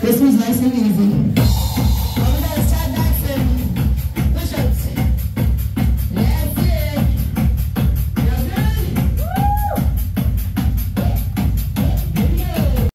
This é nice and easy.